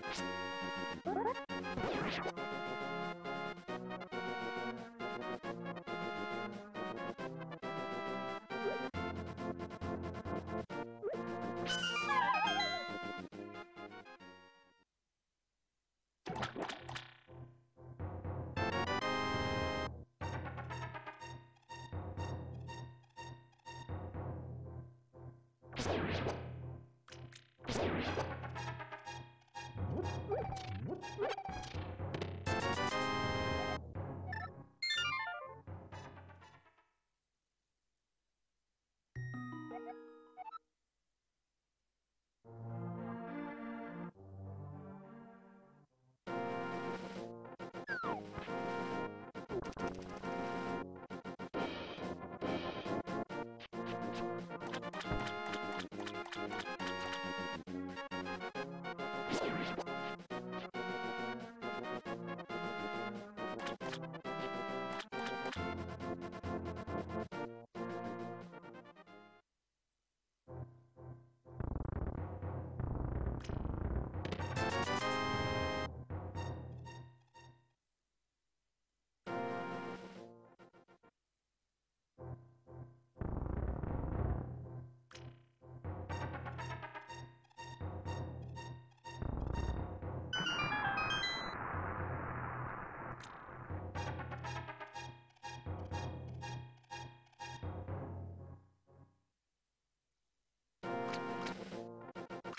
you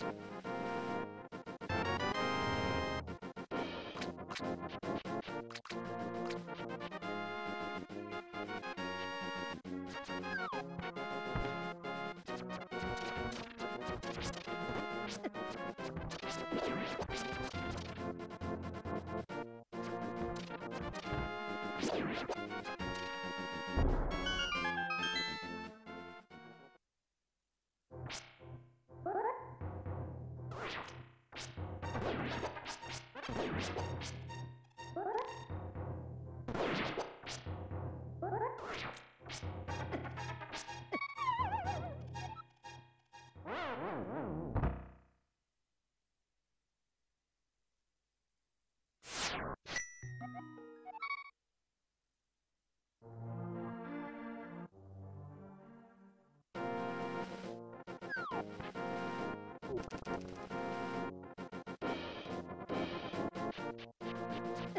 you ピッ!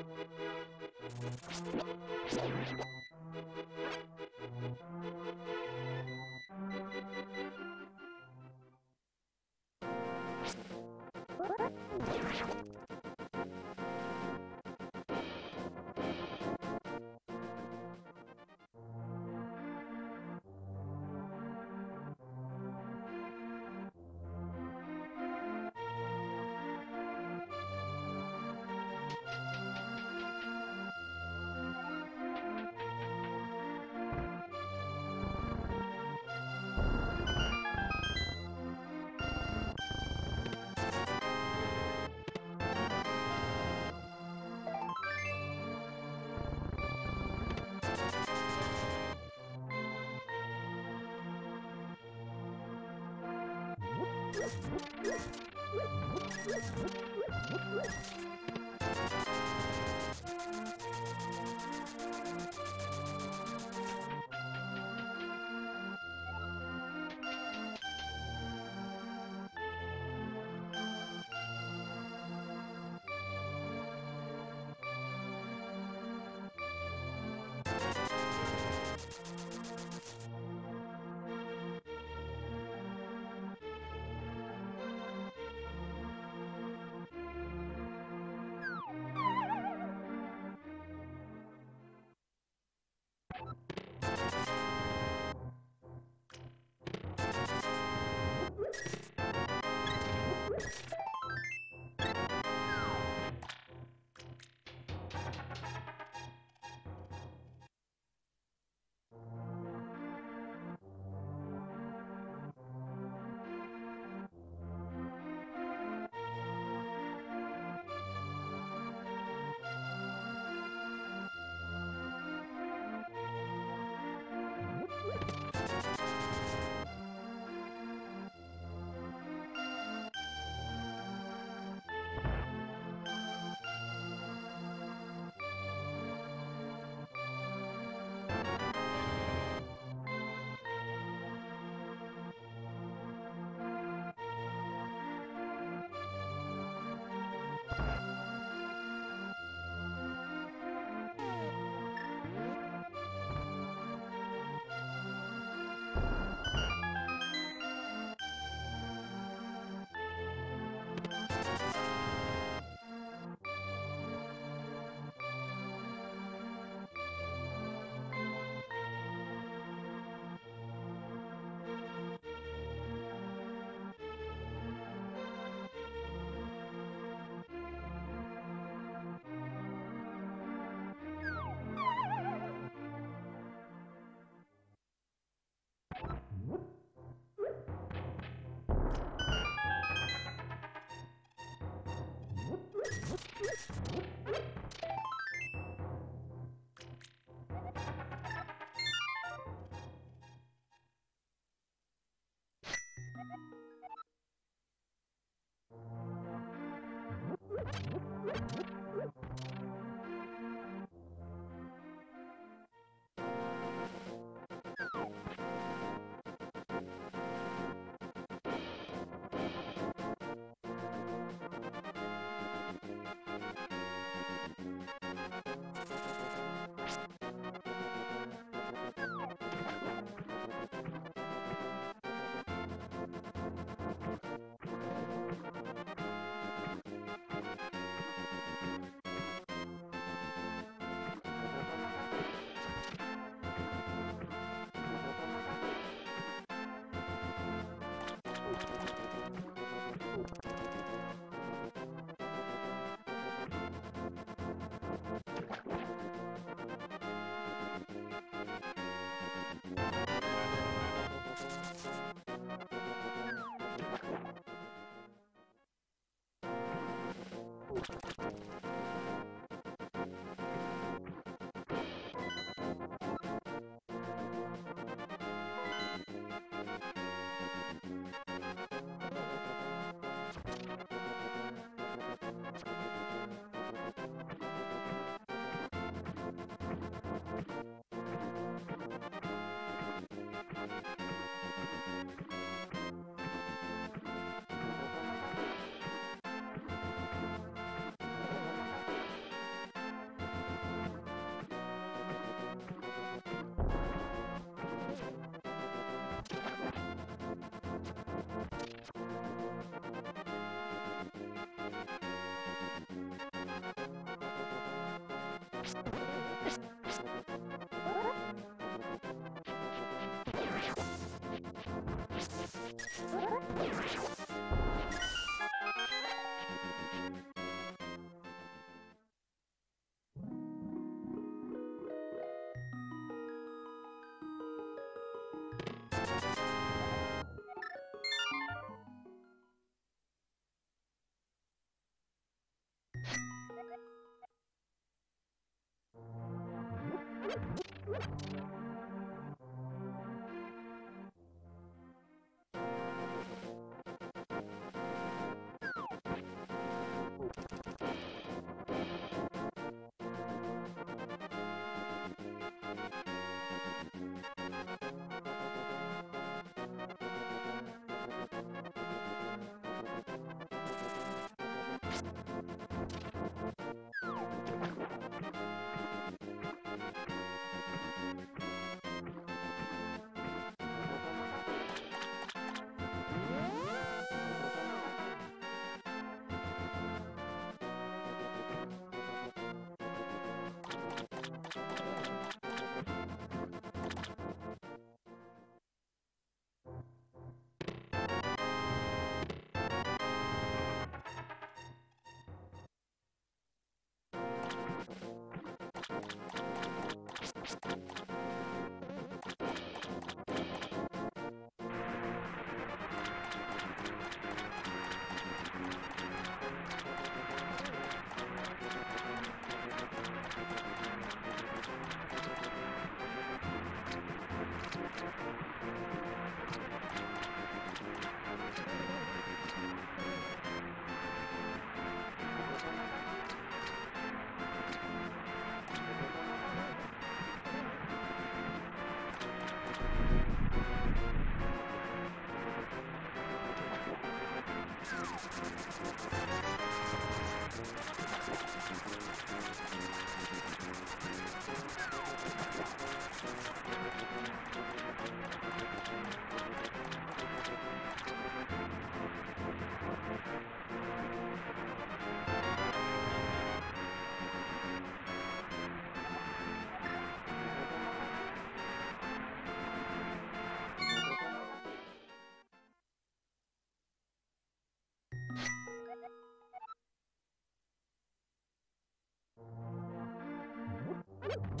Thank you. おいおいおい! What? Thanks. you.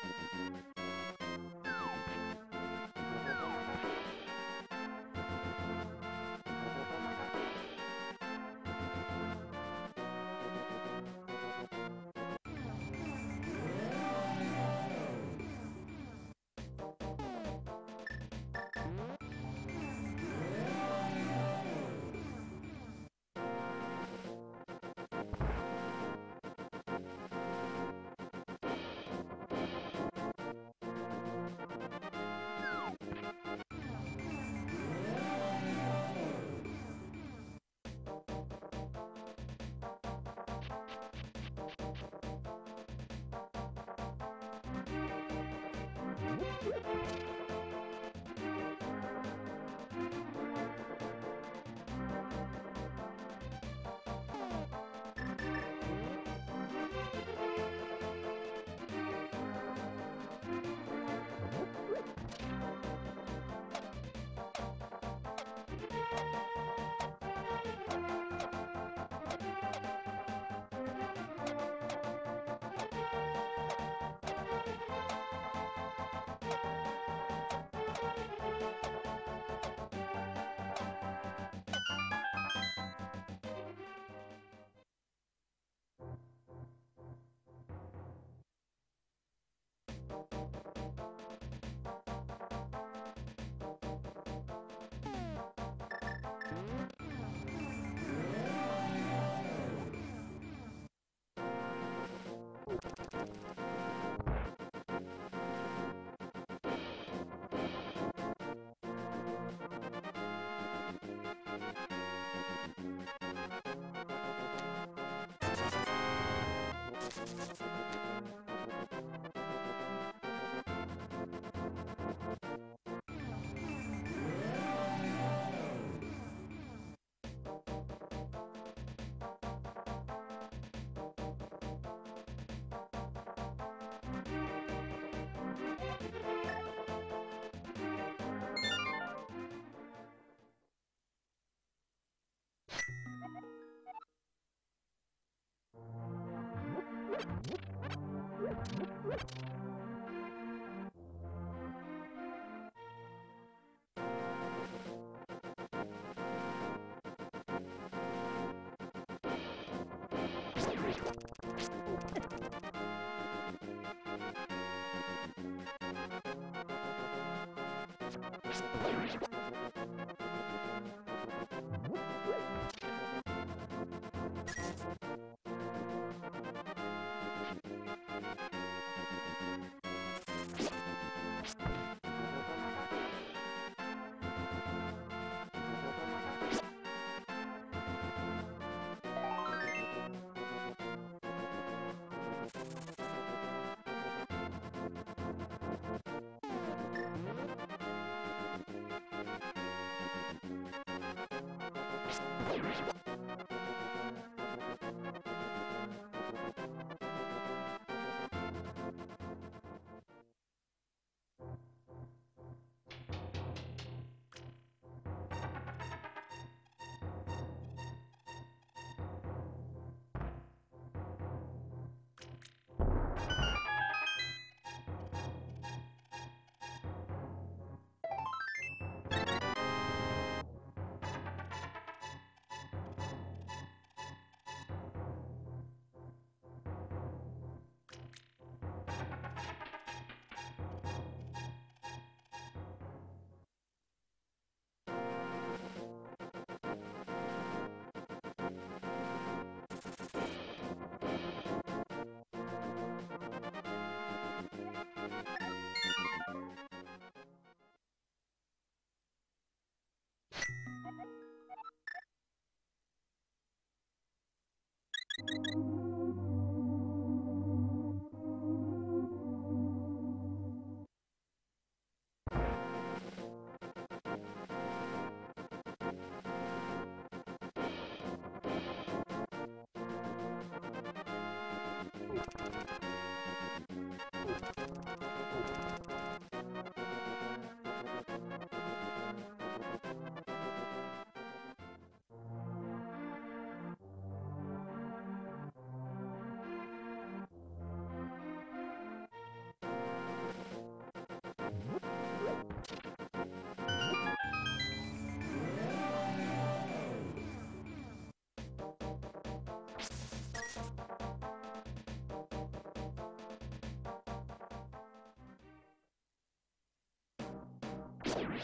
you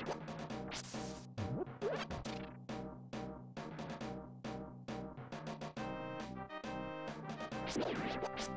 Let's go.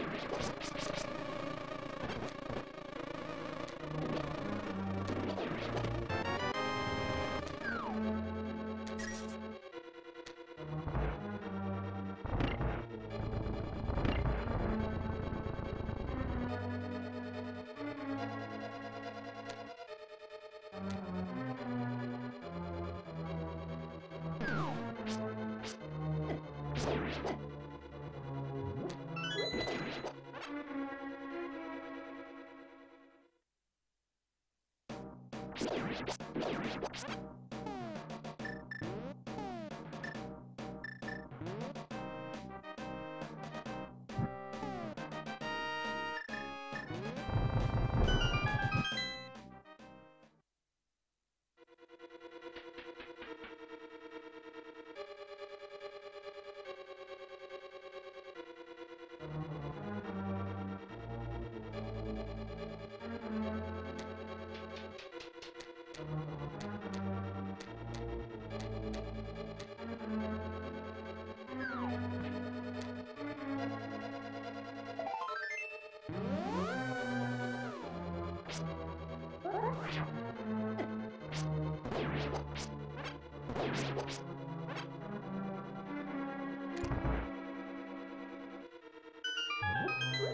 you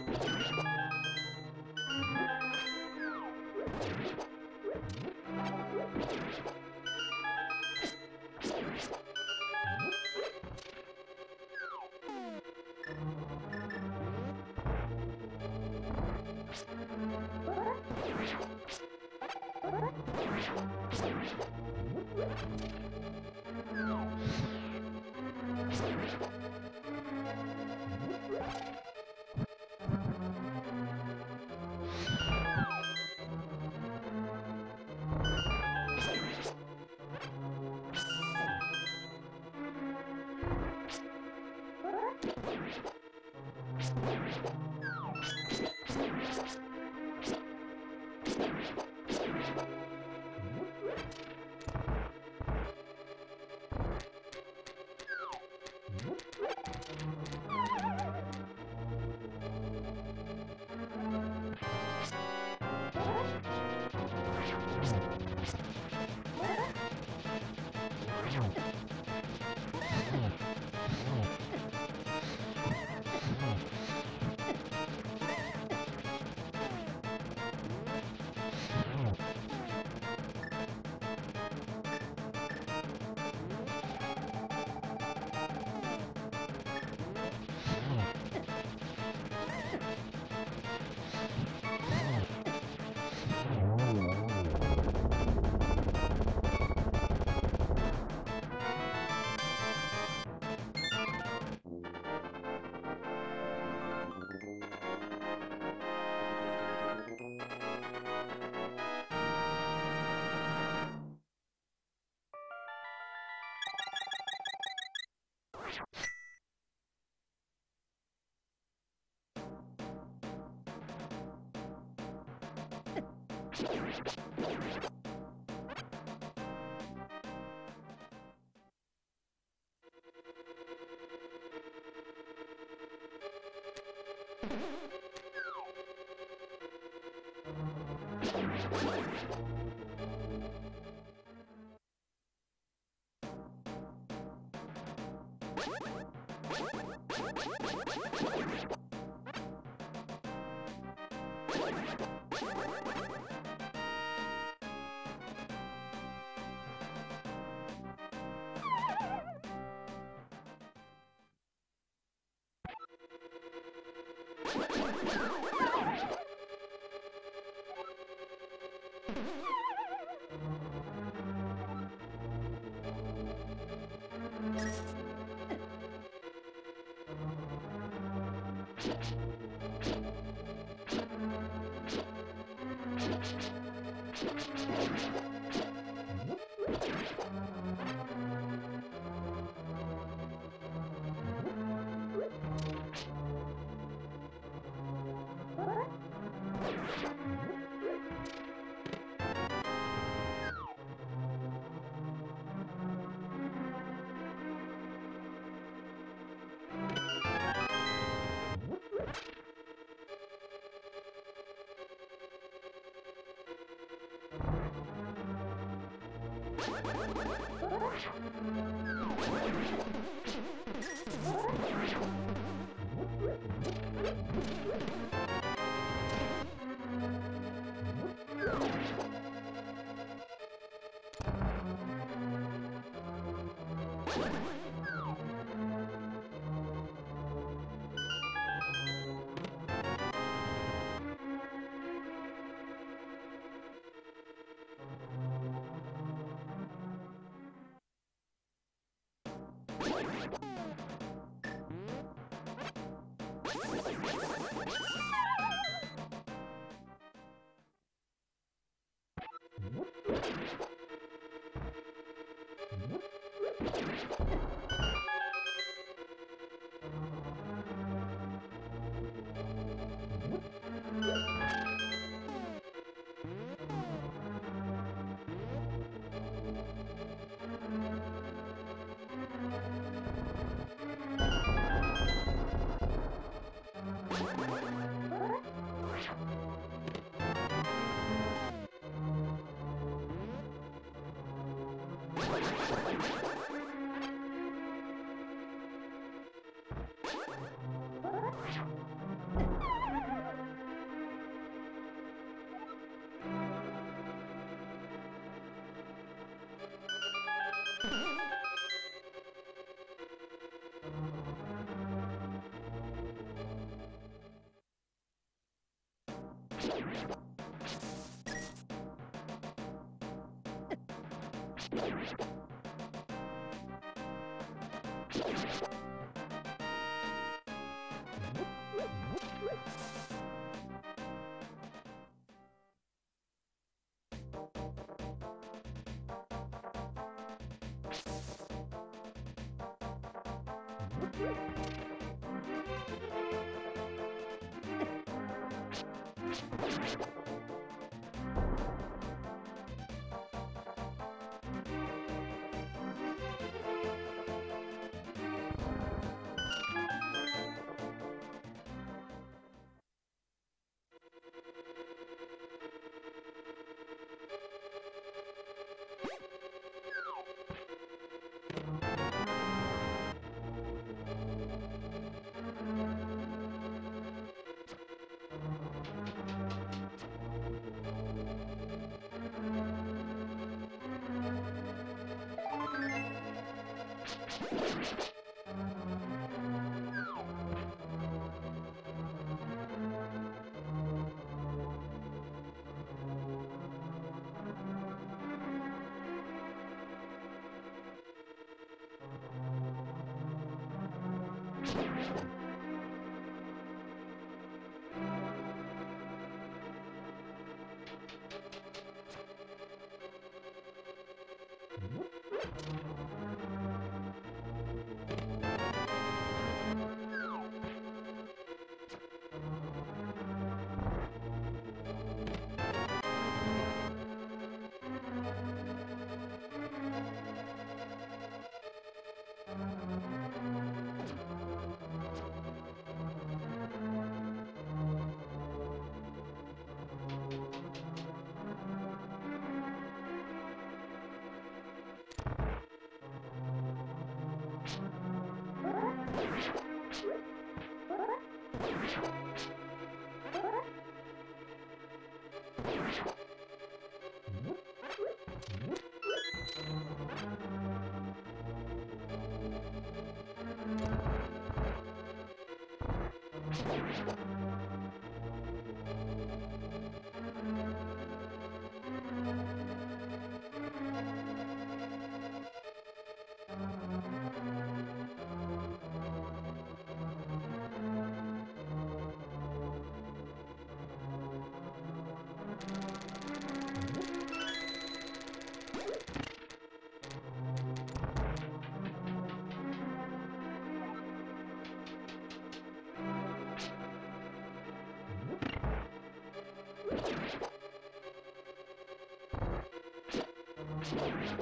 What? よろしく。ピッ! you. you you Mm-hmm. What?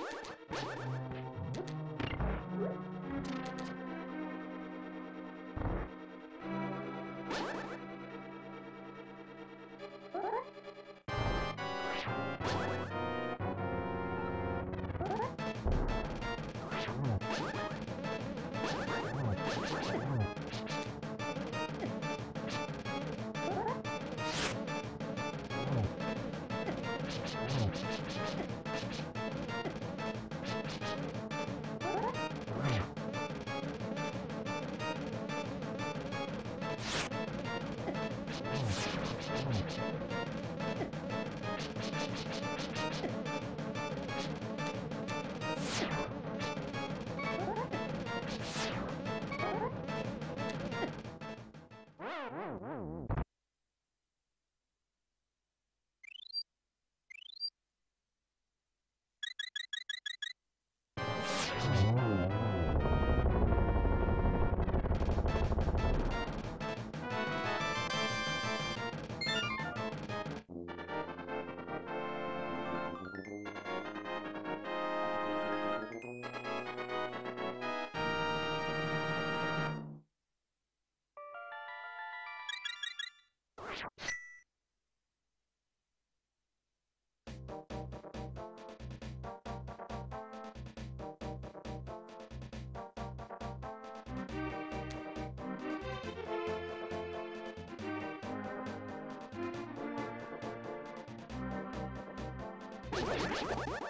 What? Let's go.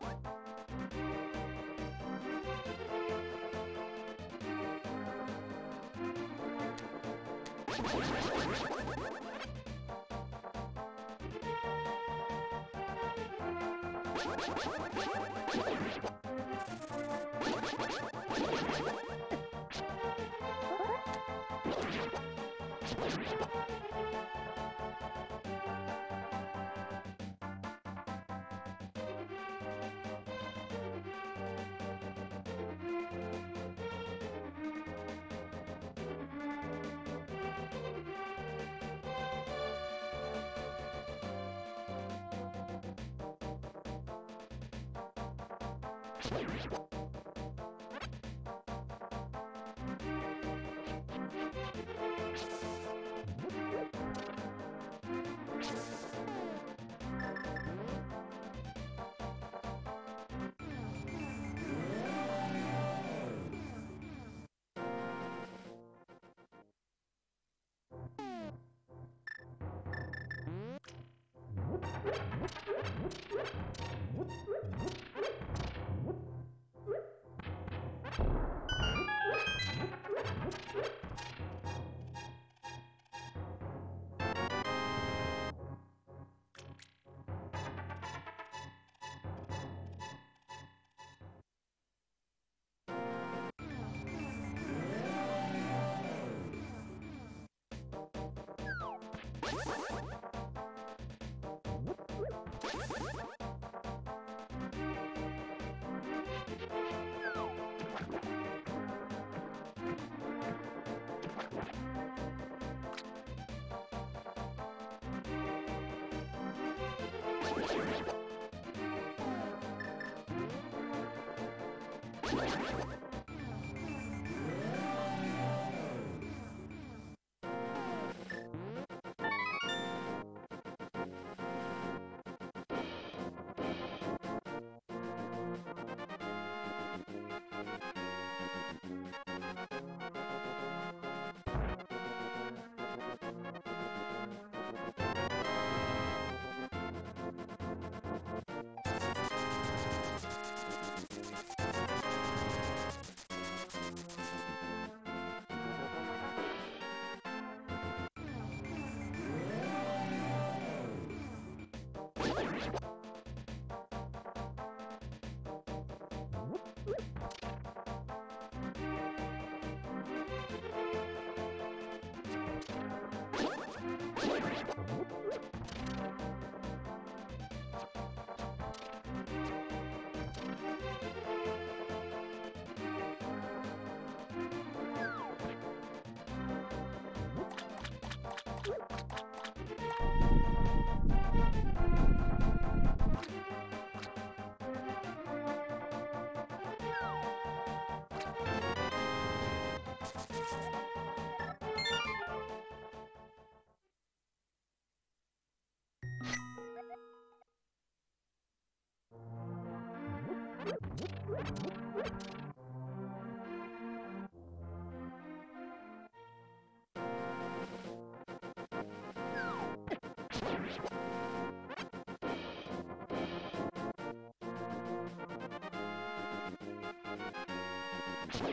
What? you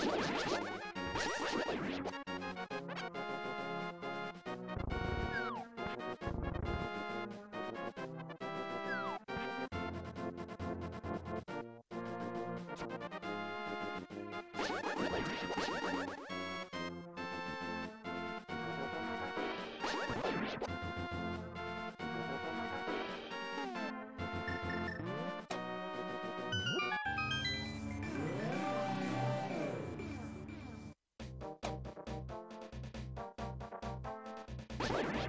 ハハハハ! you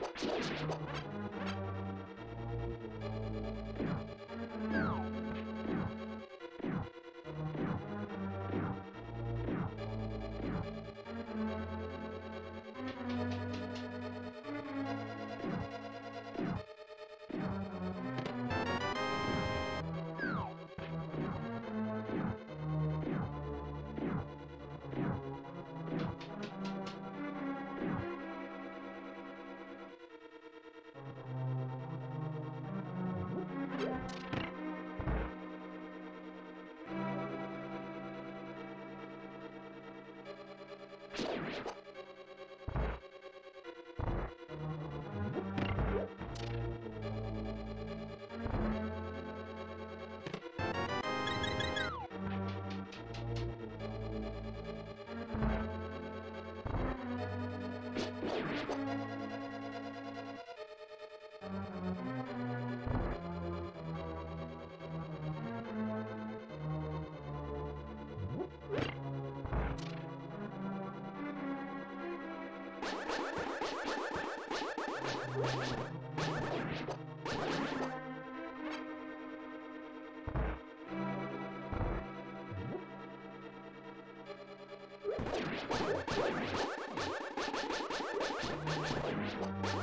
What? Thank you.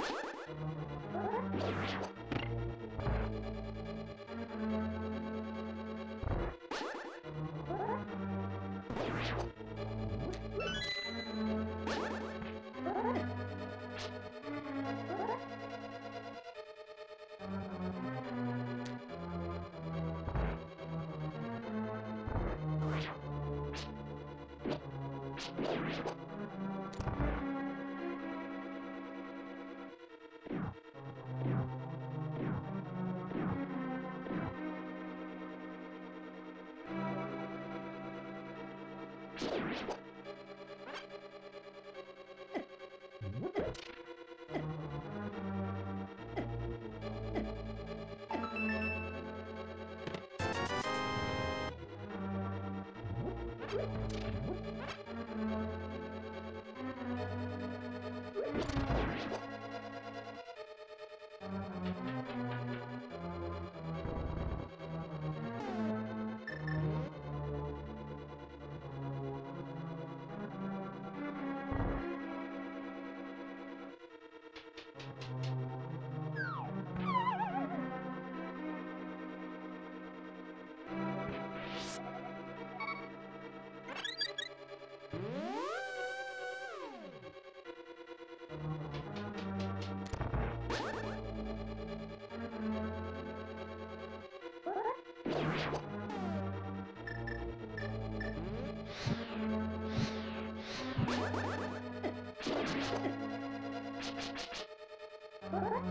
you you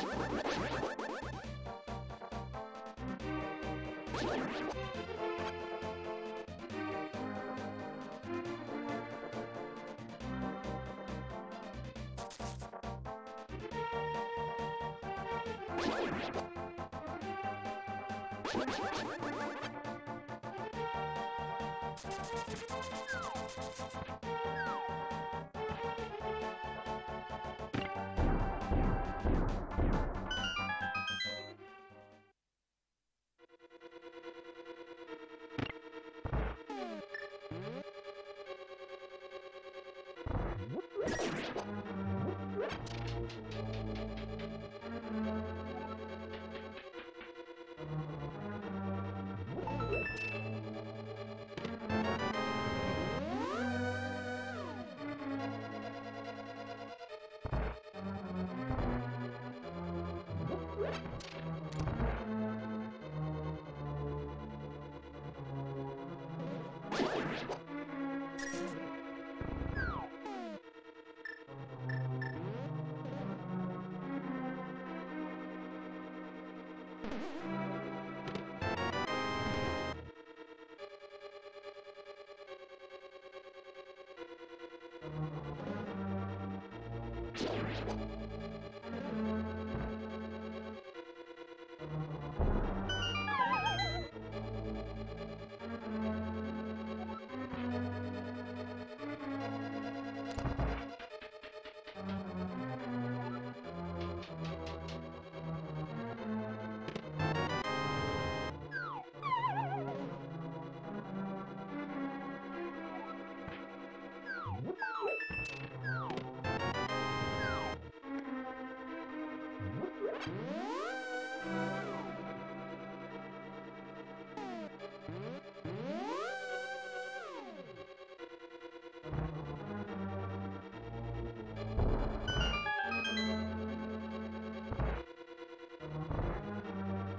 You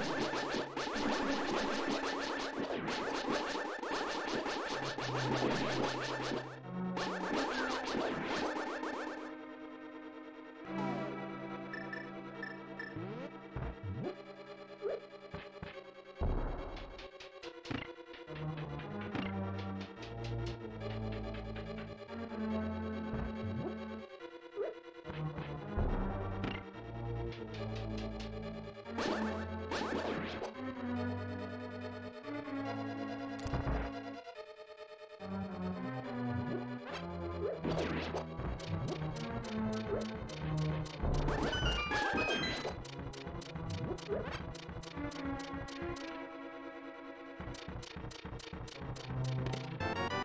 Let's go. Thank you.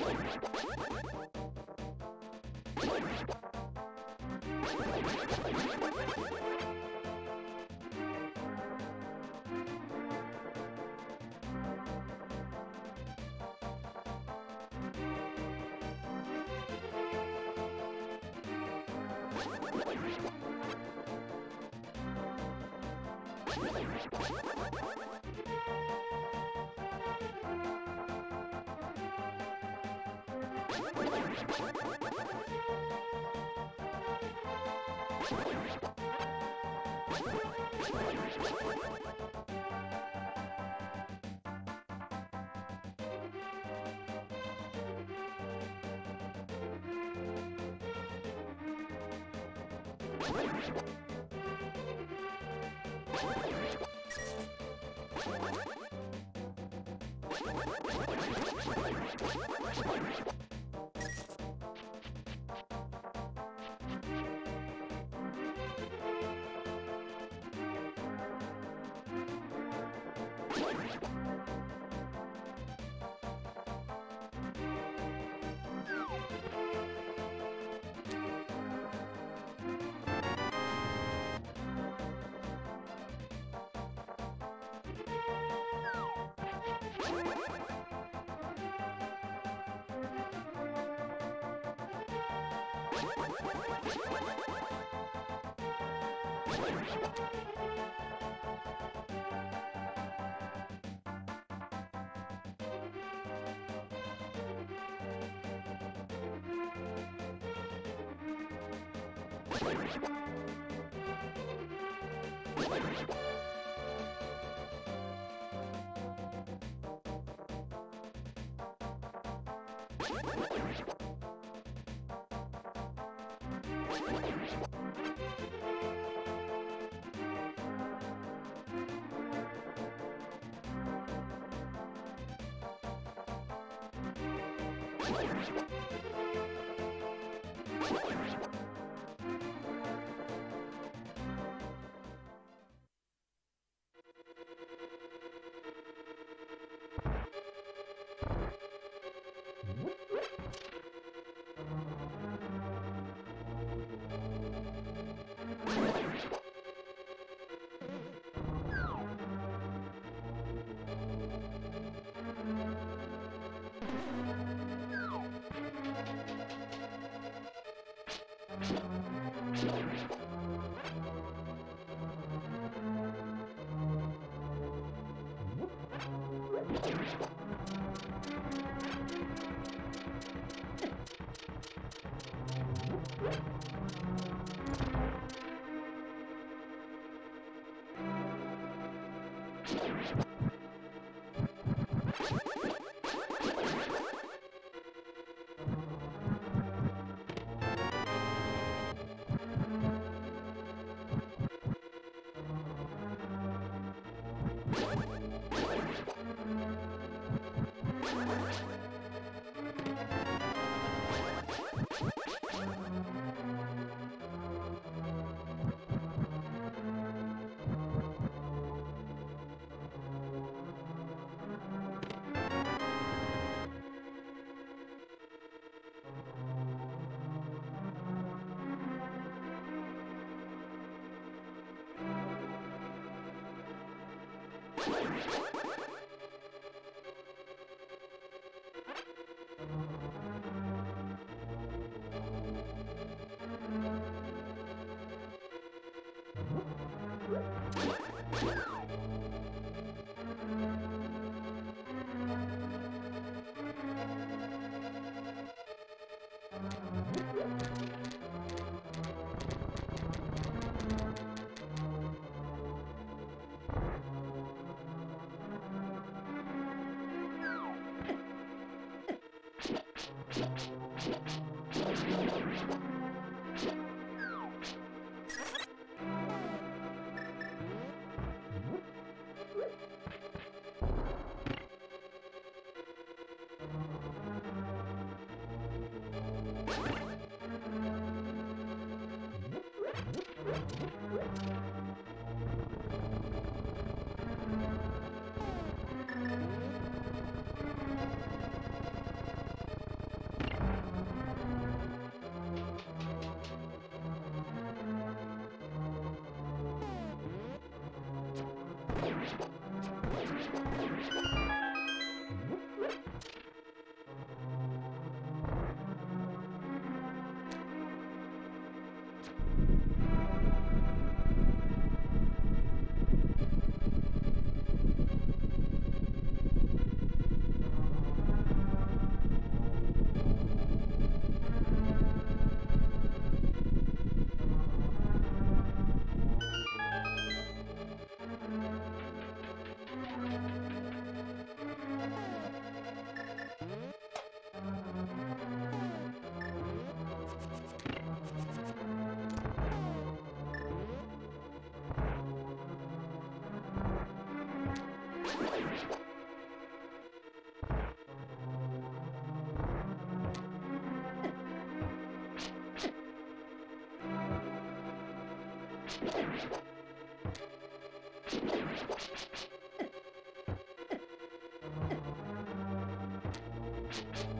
What? you What? Wait, wait, wait. you. Oh, my God. you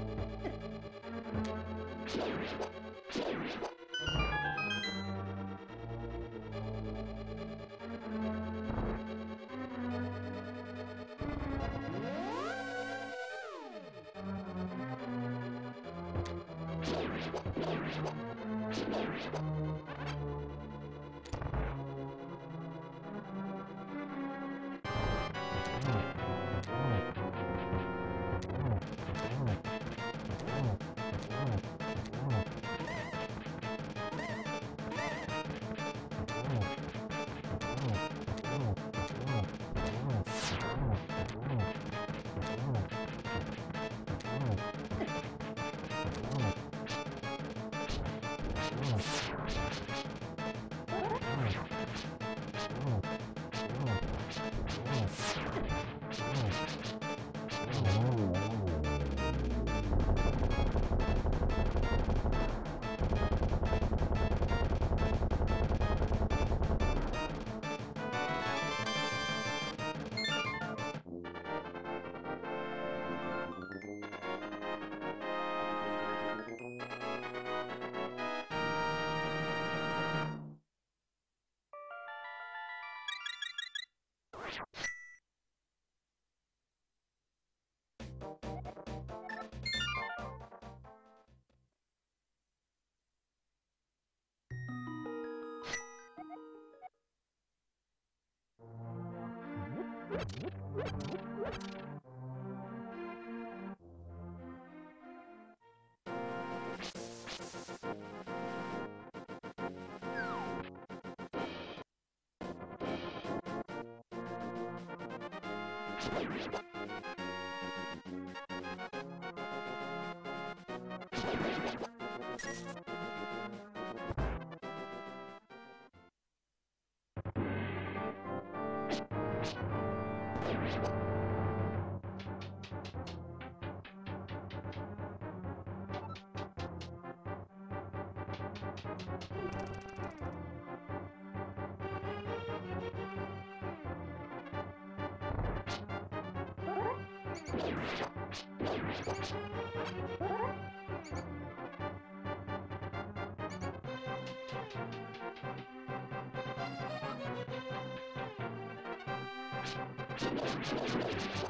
you. you ハハハハ!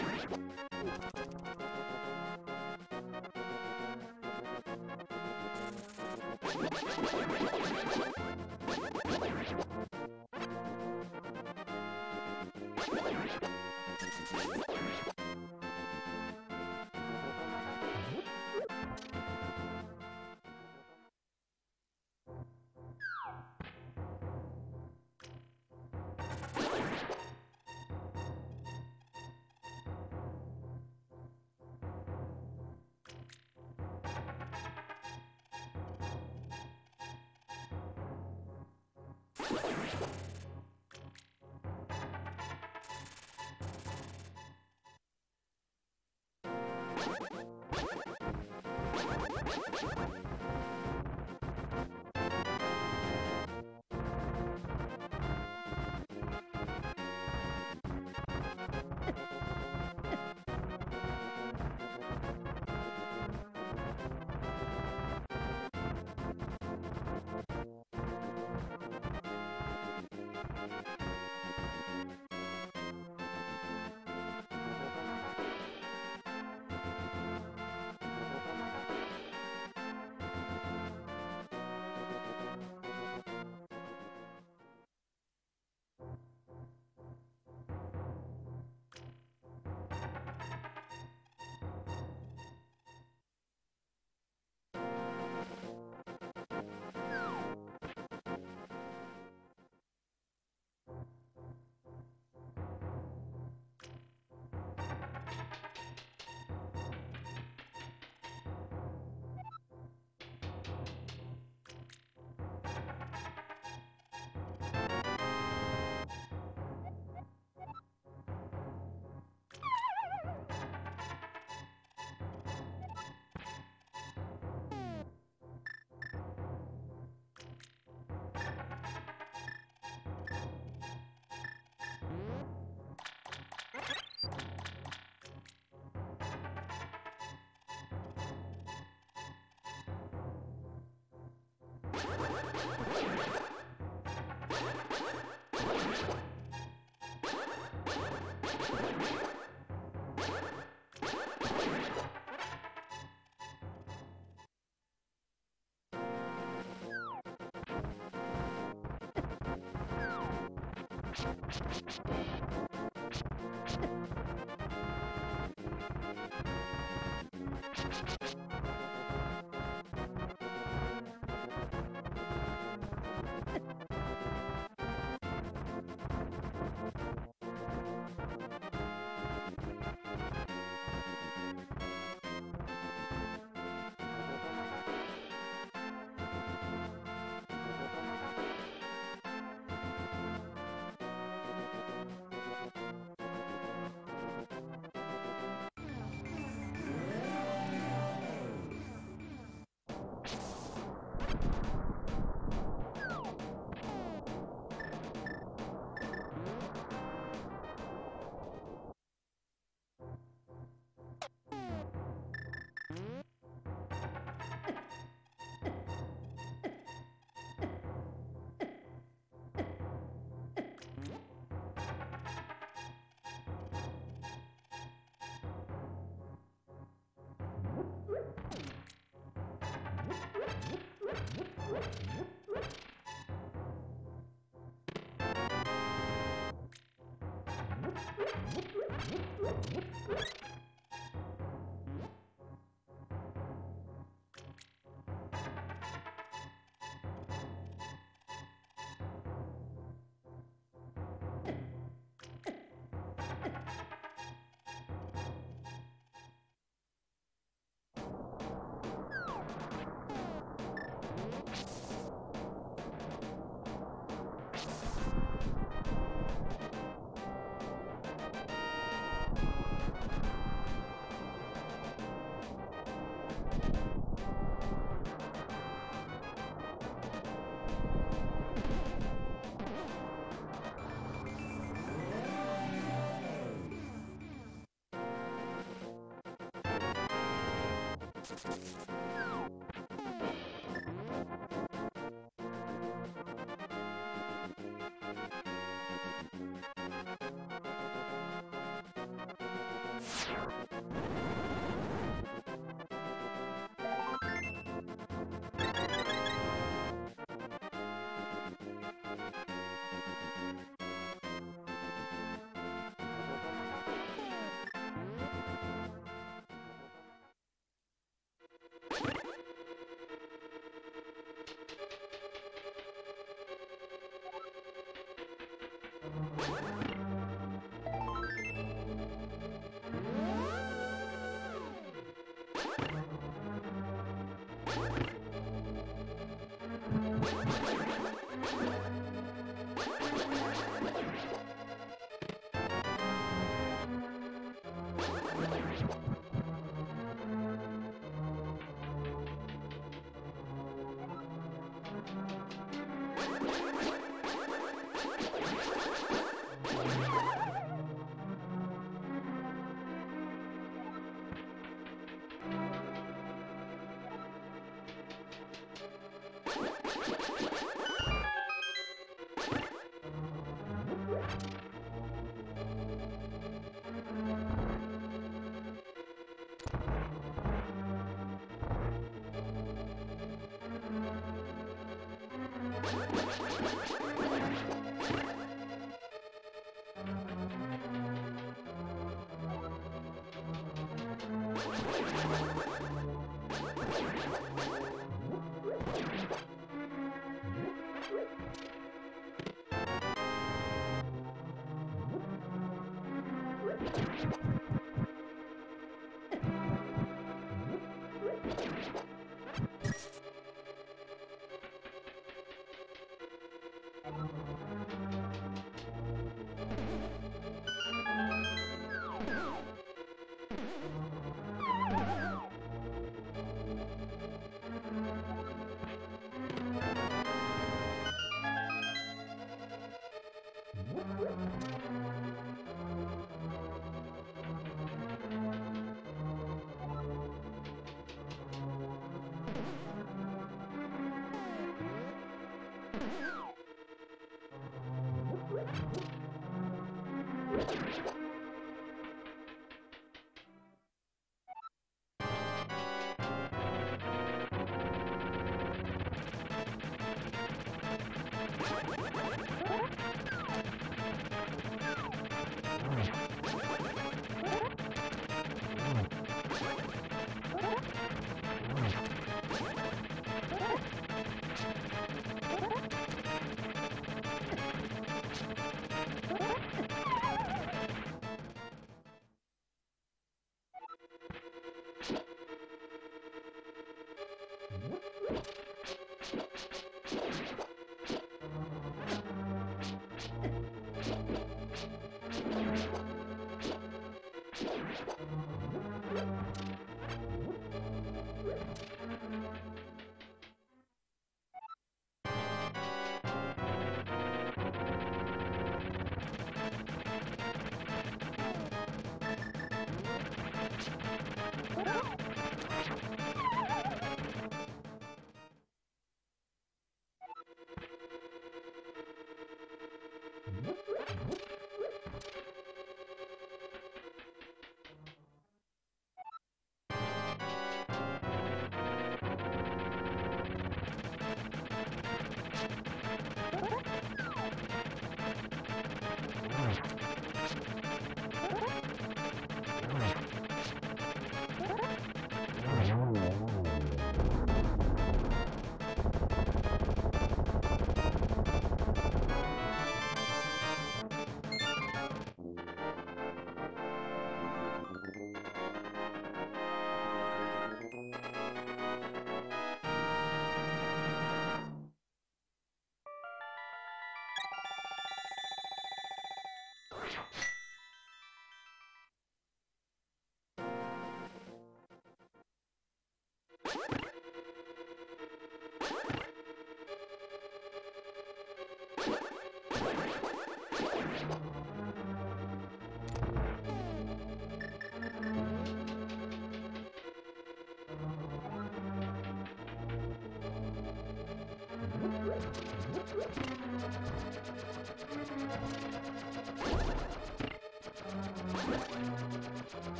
What? Let's go. you. What? Thank you. What? you Oh.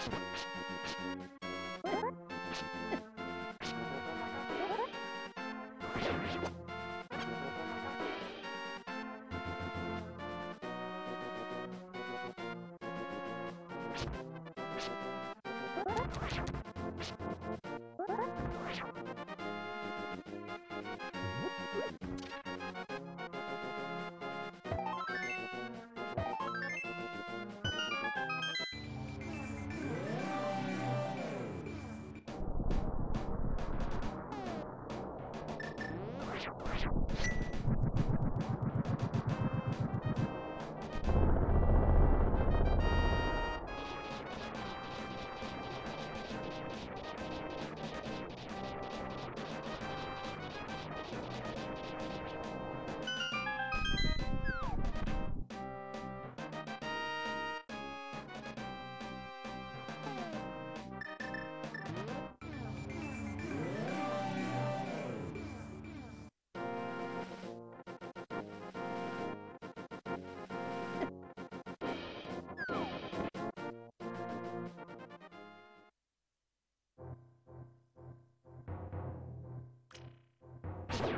you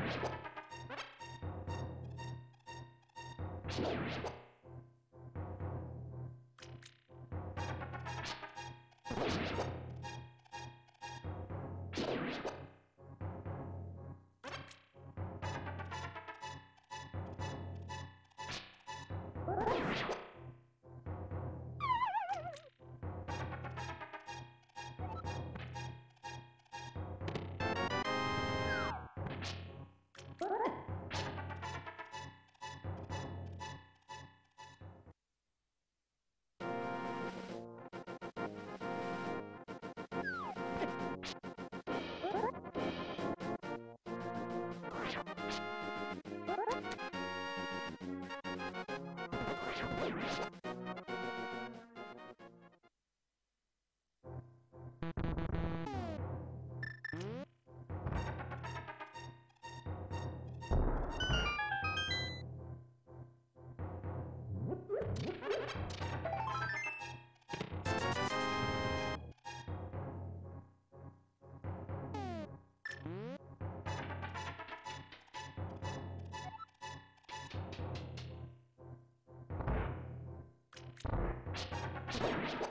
Thank you. Let's go.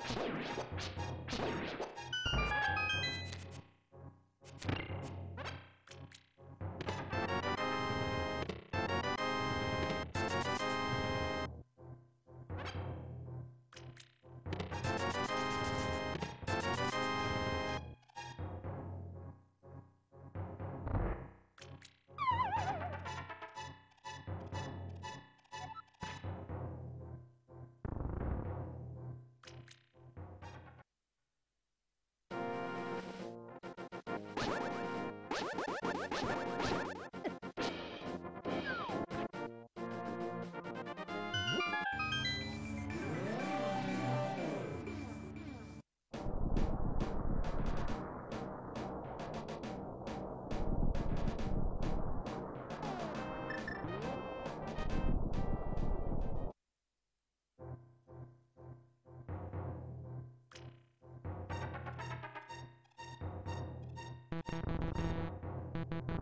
Clearing. Clearing. you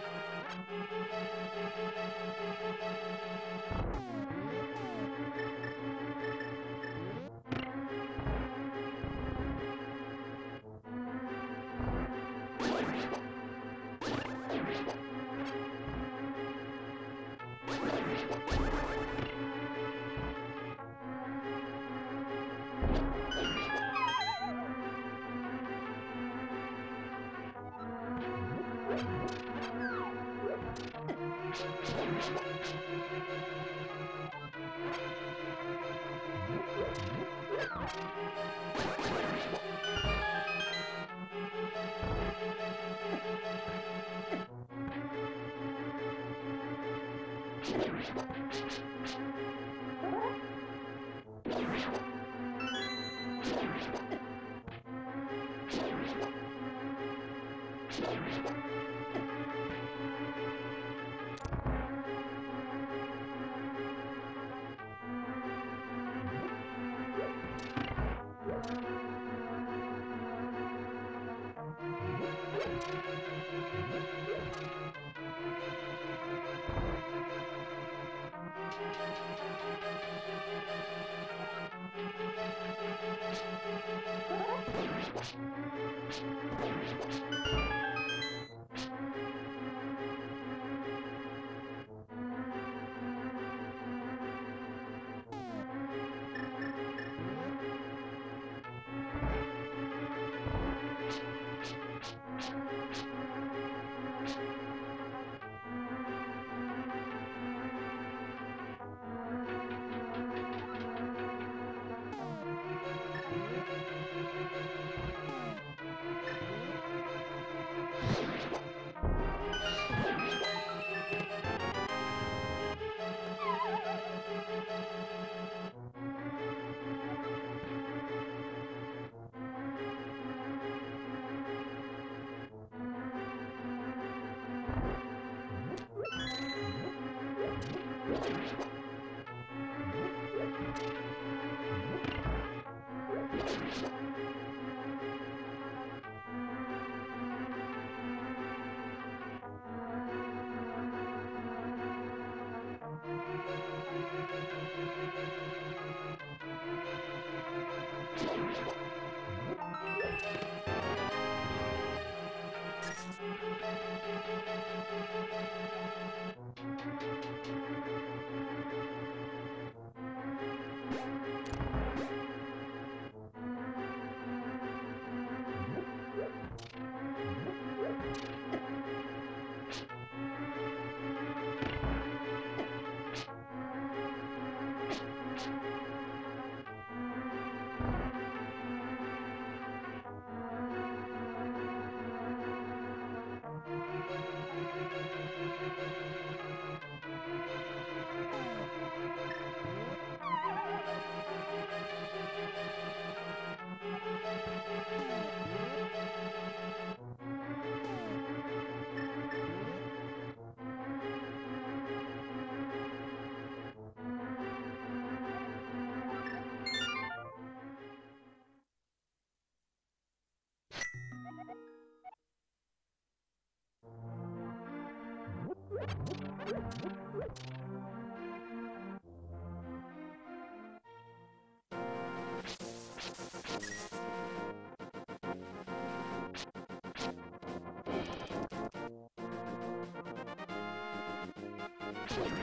Woo!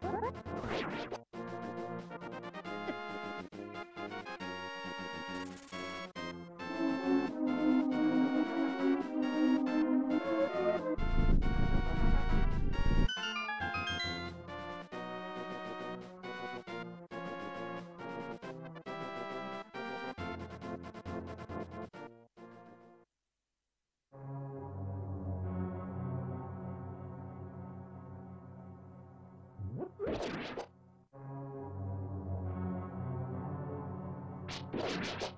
What? you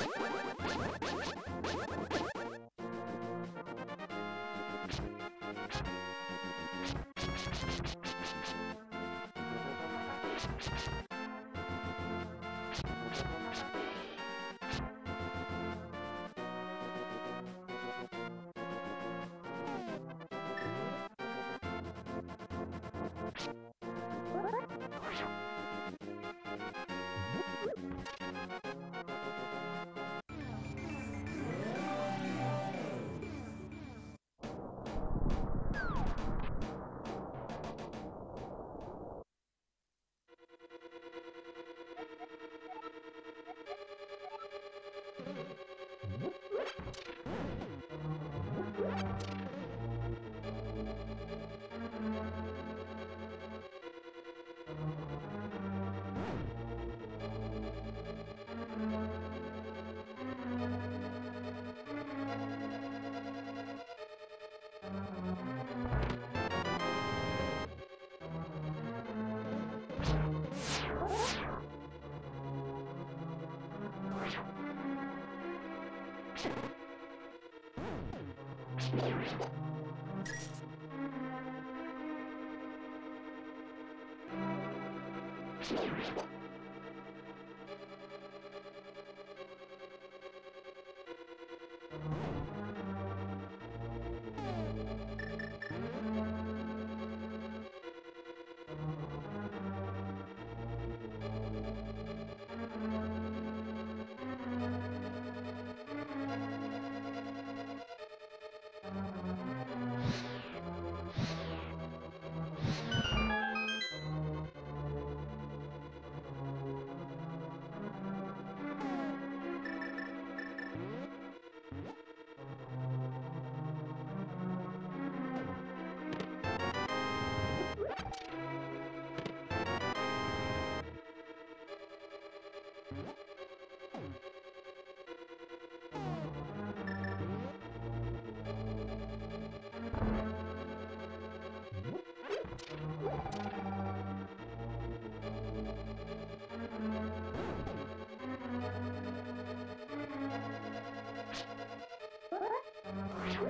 you. you Thank you.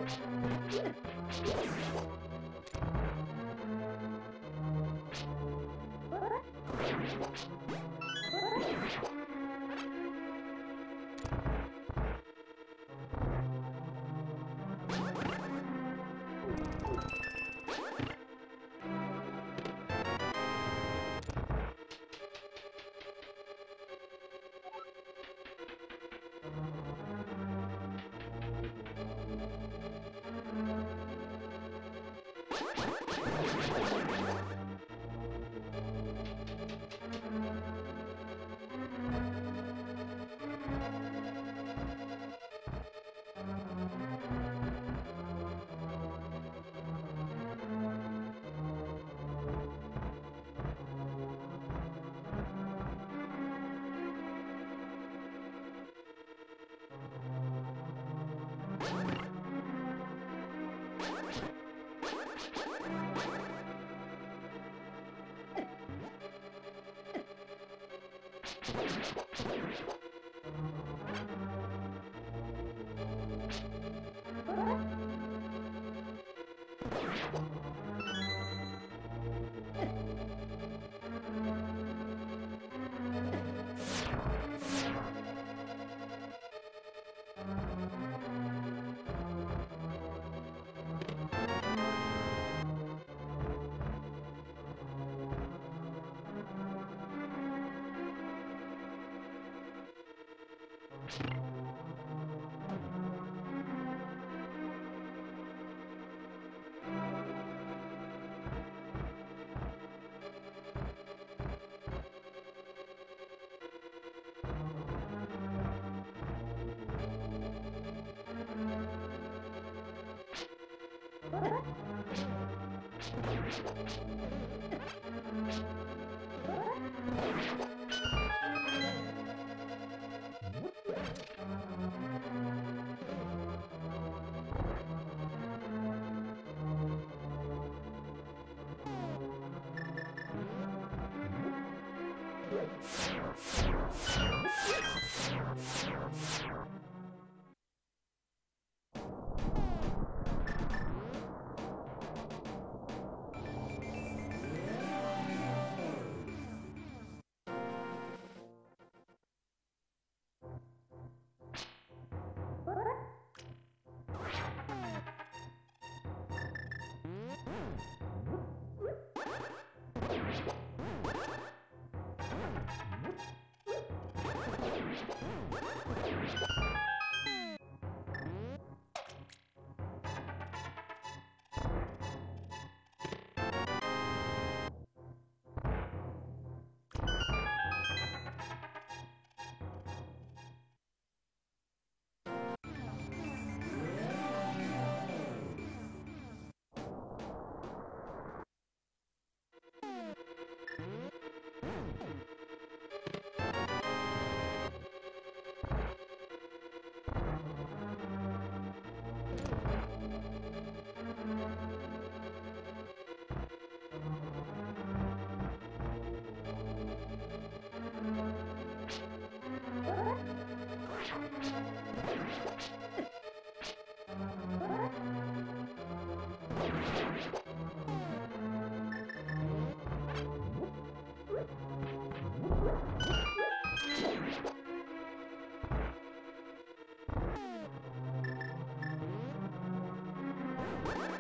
Let's go. you. you you you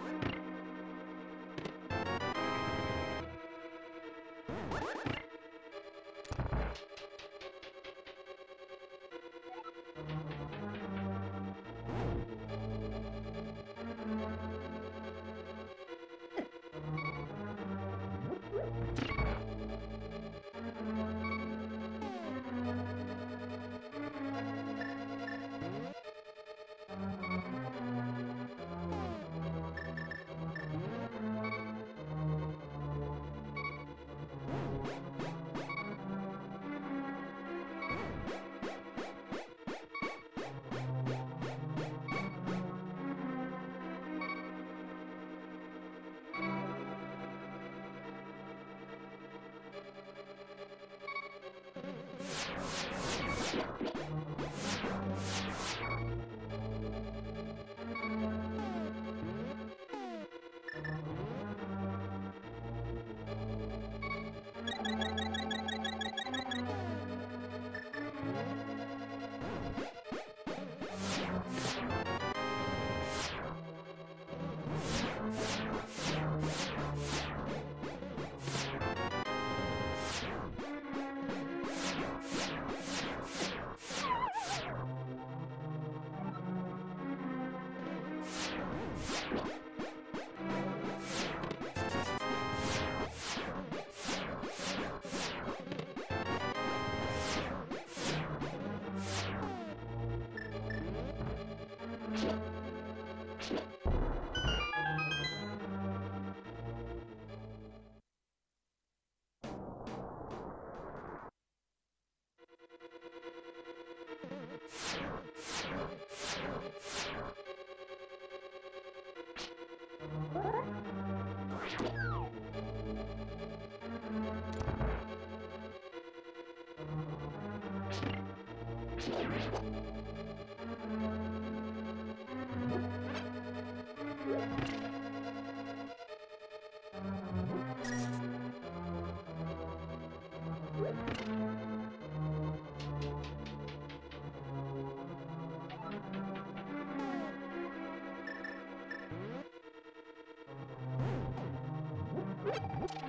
you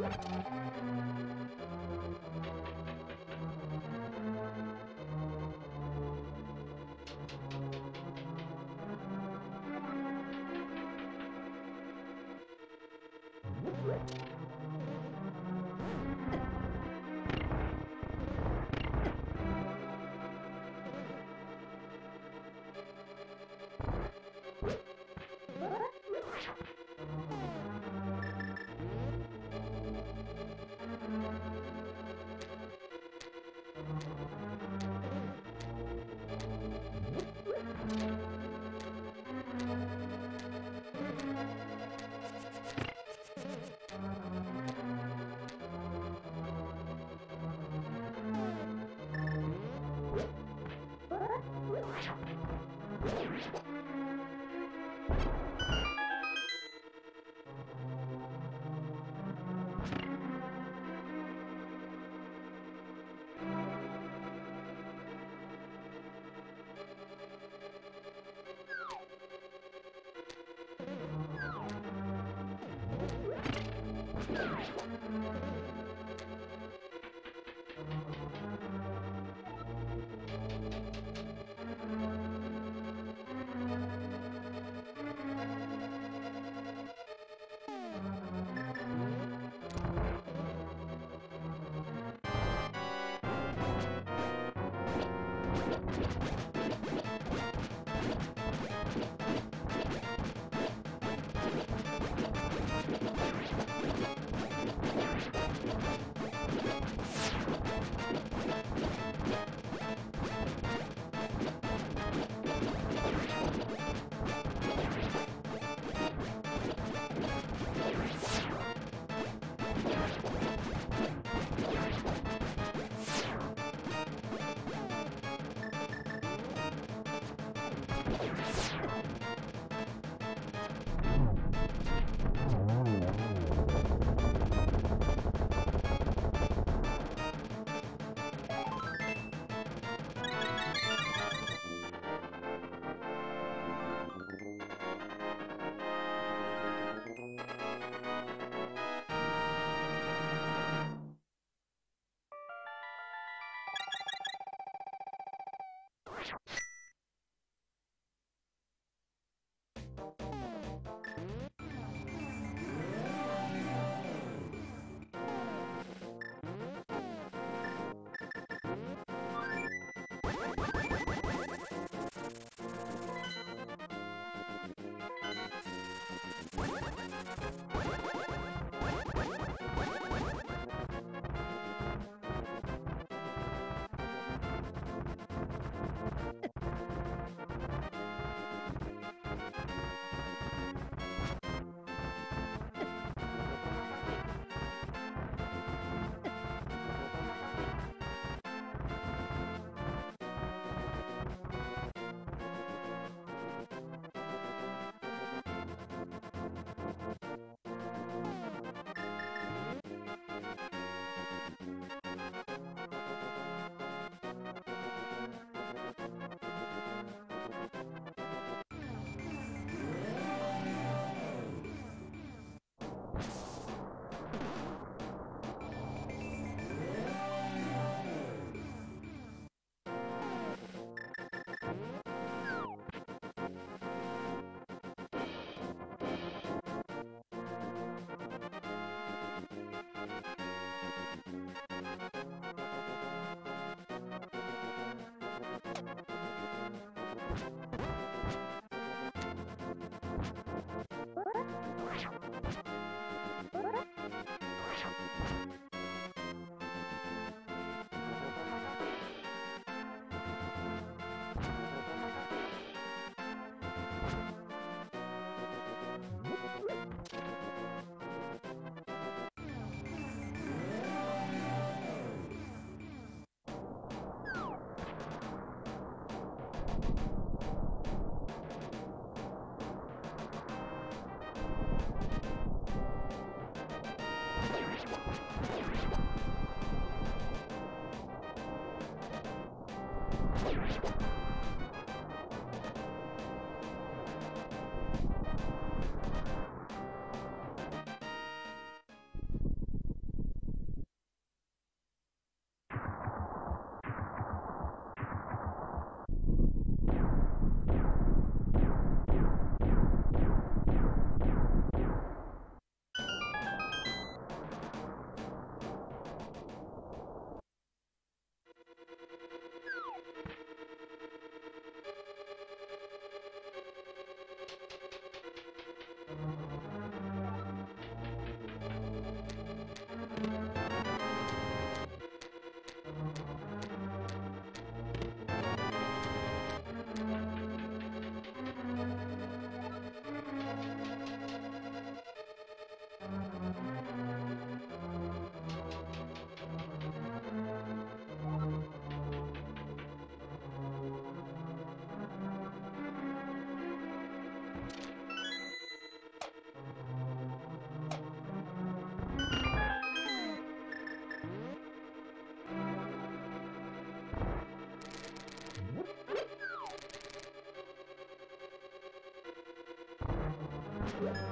What? Right. Bye. Yeah.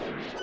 you